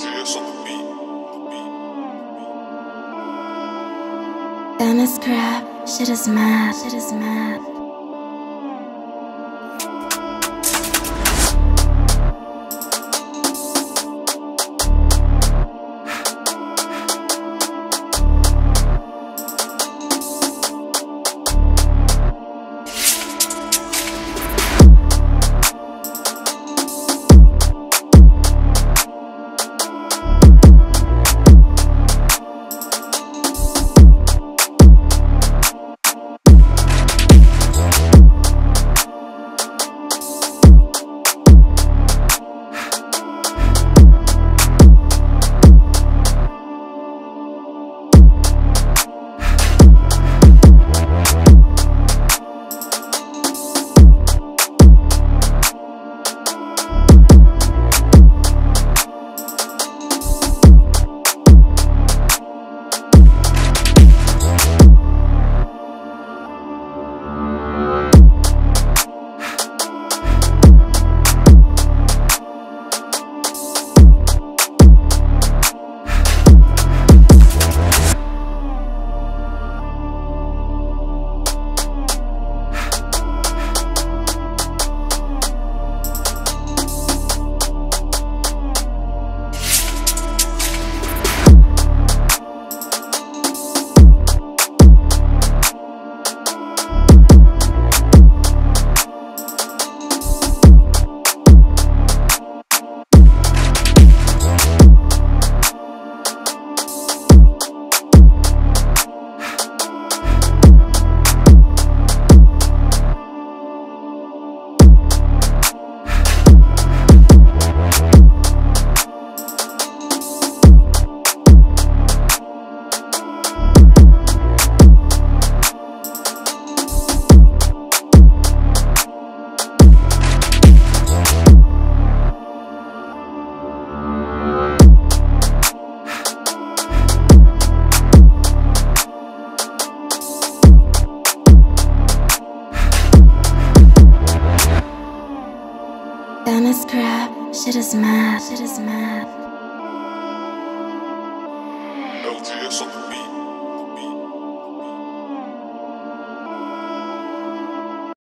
LJS on. Beneskrap, shit is mad, shit is mad. Beneskrap, shit is mad, shit is mad. LJS on the